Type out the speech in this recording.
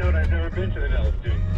I've never been to the Nellis Dunes.